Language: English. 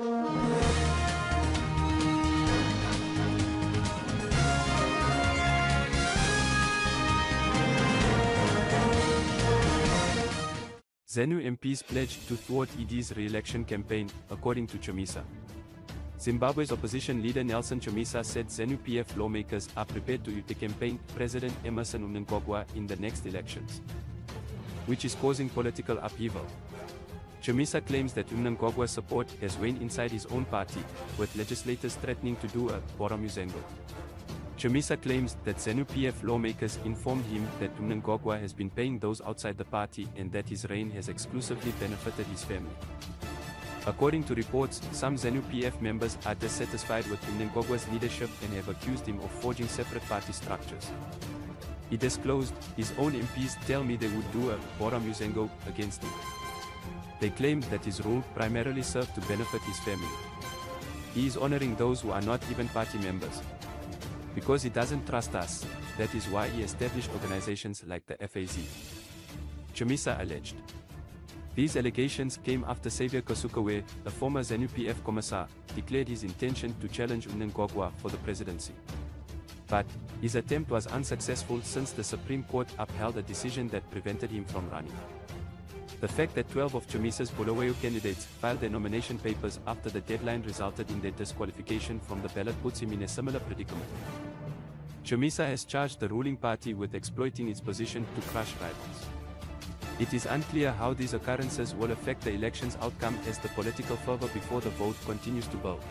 ZANU MPs pledged to thwart ED's re-election campaign, according to Chamisa. Zimbabwe's opposition leader Nelson Chamisa said ZANU-PF lawmakers are prepared to use the campaign President Emmerson Mnangagwa in the next elections, which is causing political upheaval. Chamisa claims that Mnangagwa's support has waned inside his own party, with legislators threatening to do a Bhora Musango. Chamisa claims that ZANU-PF lawmakers informed him that Mnangagwa has been paying those outside the party and that his reign has exclusively benefited his family. According to reports, some ZANU-PF members are dissatisfied with Mnangagwa's leadership and have accused him of forging separate party structures. He disclosed, his own MPs tell me they would do a Bhora Musango against him. They claim that his rule primarily served to benefit his family. He is honoring those who are not even party members, because he doesn't trust us, that is why he established organizations like the FAZ. Chamisa alleged. These allegations came after Saviour Kasukuwere, a former ZANU-PF commissar, declared his intention to challenge Mnangagwa for the presidency. But, his attempt was unsuccessful since the Supreme Court upheld a decision that prevented him from running. The fact that 12 of Chamisa's Bulawayo candidates filed their nomination papers after the deadline resulted in their disqualification from the ballot puts him in a similar predicament. Chamisa has charged the ruling party with exploiting its position to crush rivals. It is unclear how these occurrences will affect the election's outcome as the political fervor before the vote continues to build.